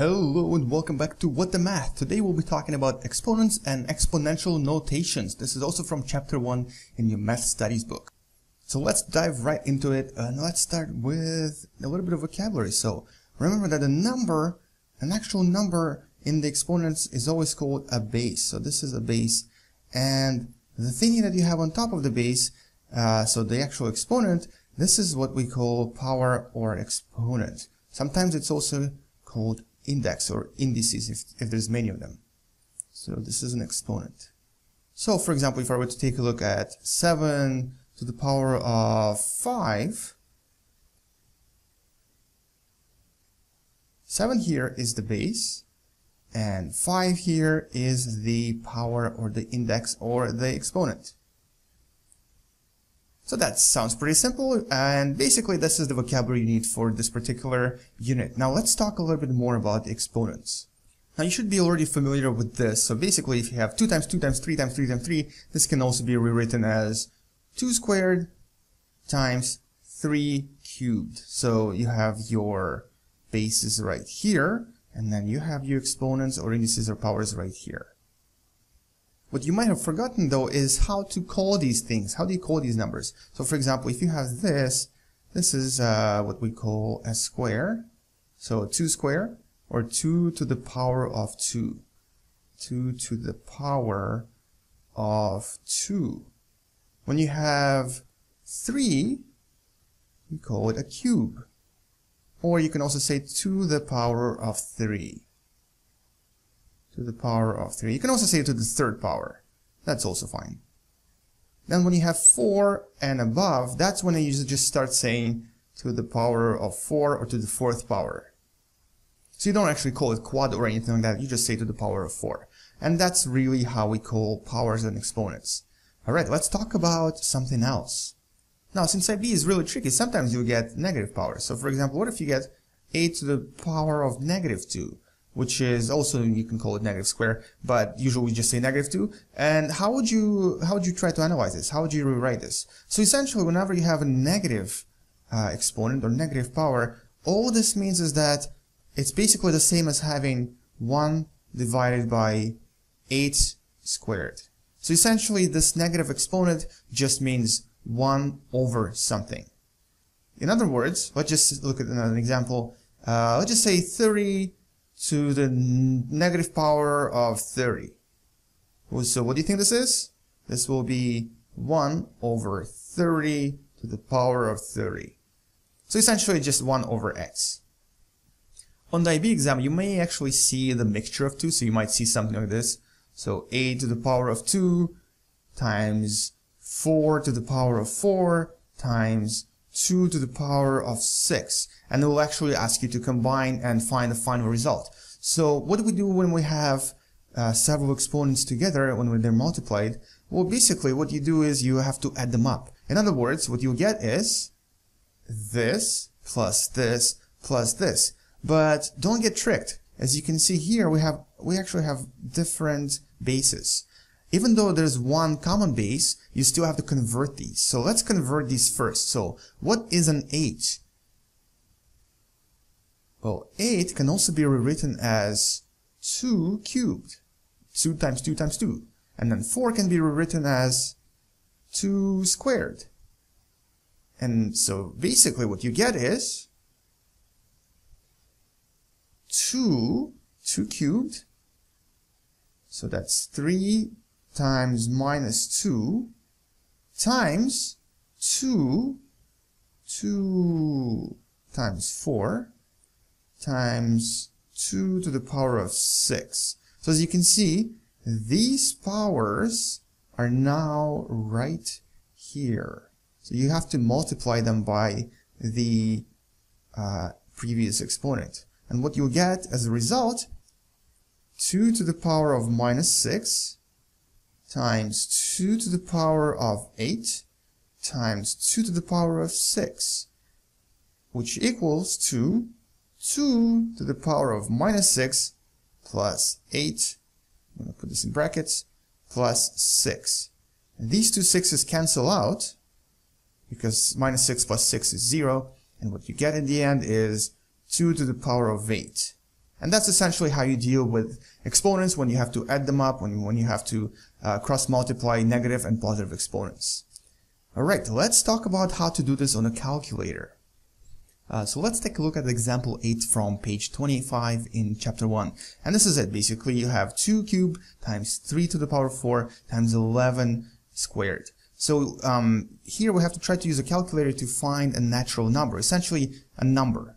Hello and welcome back to What the Math. Today we'll be talking about exponents and exponential notations. This is also from chapter 1 in your math studies book. So let's dive right into it and let's start with a little bit of vocabulary. So remember that a number, an actual number in the exponents is always called a base. So this is a base and the thing that you have on top of the base, uh, so the actual exponent, this is what we call power or exponent. Sometimes it's also called index or indices if, if there's many of them. So this is an exponent. So for example, if I were to take a look at 7 to the power of 5, 7 here is the base, and 5 here is the power or the index or the exponent. So that sounds pretty simple, and basically this is the vocabulary you need for this particular unit. Now let's talk a little bit more about exponents. Now you should be already familiar with this, so basically if you have 2 times 2 times 3 times 3 times 3, this can also be rewritten as 2 squared times 3 cubed. So you have your bases right here, and then you have your exponents or indices or powers right here. What you might have forgotten though is how to call these things. How do you call these numbers? So for example, if you have this, this is uh, what we call a square. So 2 square or 2 to the power of 2. 2 to the power of 2. When you have 3, we call it a cube. Or you can also say 2 to the power of 3 to the power of 3. You can also say to the third power. That's also fine. Then when you have 4 and above, that's when you just start saying to the power of 4 or to the fourth power. So you don't actually call it quad or anything like that, you just say to the power of 4. And that's really how we call powers and exponents. Alright, let's talk about something else. Now, since IB is really tricky, sometimes you get negative powers. So for example, what if you get a to the power of negative 2? Which is also you can call it negative square, but usually we just say negative 2. And how would you how would you try to analyze this? How would you rewrite this? So essentially, whenever you have a negative uh, exponent or negative power, all this means is that it's basically the same as having 1 divided by 8 squared. So essentially, this negative exponent just means 1 over something. In other words, let's just look at an example. Uh, let's just say 30 to the negative power of 30. So what do you think this is? This will be 1 over 30 to the power of 30. So essentially just 1 over x. On the IB exam, you may actually see the mixture of two, so you might see something like this. So a to the power of 2 times 4 to the power of 4 times 2 to the power of 6. And it will actually ask you to combine and find the final result. So what do we do when we have uh, several exponents together, when they're multiplied? Well, basically what you do is you have to add them up. In other words, what you'll get is this plus this plus this. But don't get tricked. As you can see here, we have we actually have different bases. Even though there's one common base, you still have to convert these. So let's convert these first. So what is an 8? Well, 8 can also be rewritten as 2 cubed. 2 times 2 times 2. And then 4 can be rewritten as 2 squared. And so basically what you get is 2, 2 cubed. So that's 3 times minus 2 times 2, 2 times 4 times 2 to the power of 6. So as you can see, these powers are now right here. So you have to multiply them by the uh, previous exponent. And what you'll get as a result, 2 to the power of minus 6 times 2 to the power of 8 times 2 to the power of 6, which equals to 2 to the power of minus 6 plus 8, I'm going to put this in brackets, plus 6. And these two 6's cancel out because minus 6 plus 6 is 0, and what you get in the end is 2 to the power of 8. And that's essentially how you deal with exponents when you have to add them up, when, when you have to uh, cross multiply negative and positive exponents. Alright, let's talk about how to do this on a calculator. Uh, so let's take a look at example 8 from page 25 in chapter 1. And this is it. Basically, you have 2 cubed times 3 to the power 4 times 11 squared. So um, here we have to try to use a calculator to find a natural number, essentially a number.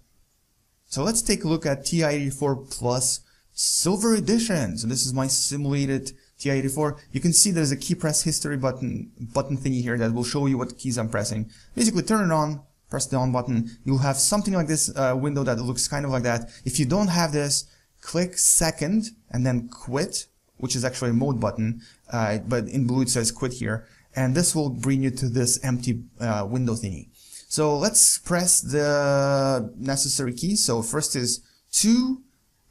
So let's take a look at TI-84 plus Silver Edition. So this is my simulated TI-84. You can see there's a key press history button button thingy here that will show you what keys I'm pressing. Basically turn it on, press the on button. You'll have something like this uh, window that looks kind of like that. If you don't have this, click second and then quit, which is actually a mode button, uh, but in blue it says quit here and this will bring you to this empty uh, window thingy. So let's press the necessary keys. So first is 2,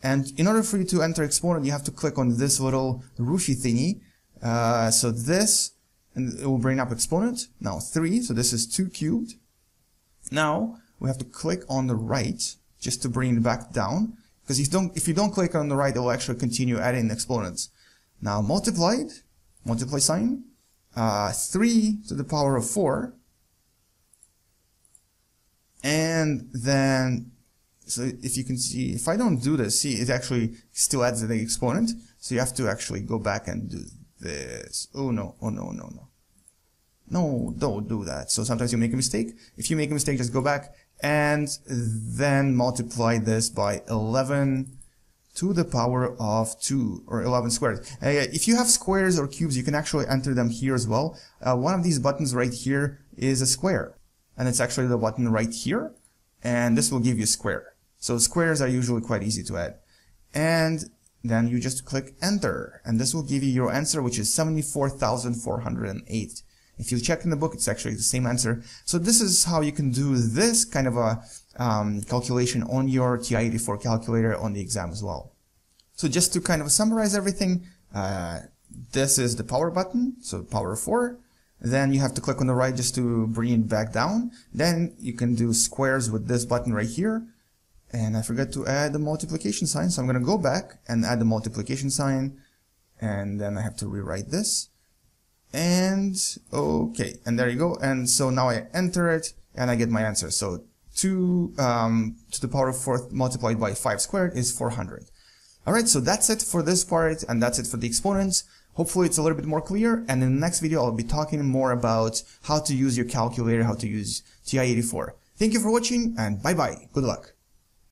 and in order for you to enter exponent, you have to click on this little roofy thingy. Uh, so this, and it will bring up exponent. Now 3, so this is 2 cubed. Now we have to click on the right just to bring it back down. Because if don't, if you don't click on the right, it will actually continue adding exponents. Now multiplied, multiply sign, uh, 3 to the power of 4 and then so if you can see if I don't do this see it actually still adds the exponent so you have to actually go back and do this oh no oh no no no no don't do that so sometimes you make a mistake if you make a mistake just go back and then multiply this by 11 to the power of 2 or 11 squared. Uh, if you have squares or cubes, you can actually enter them here as well. Uh, one of these buttons right here is a square. And it's actually the button right here. And this will give you square. So squares are usually quite easy to add. And then you just click enter. And this will give you your answer, which is 74,408. If you check in the book, it's actually the same answer. So this is how you can do this kind of a um, calculation on your TI-84 calculator on the exam as well. So just to kind of summarize everything, uh, this is the power button, so power 4. Then you have to click on the right just to bring it back down. Then you can do squares with this button right here. And I forgot to add the multiplication sign, so I'm going to go back and add the multiplication sign. And then I have to rewrite this. And okay, and there you go. And so now I enter it and I get my answer. So 2 um, to the power of 4 multiplied by 5 squared is 400. Alright, so that's it for this part and that's it for the exponents. Hopefully it's a little bit more clear and in the next video I'll be talking more about how to use your calculator, how to use TI-84. Thank you for watching and bye bye. Good luck.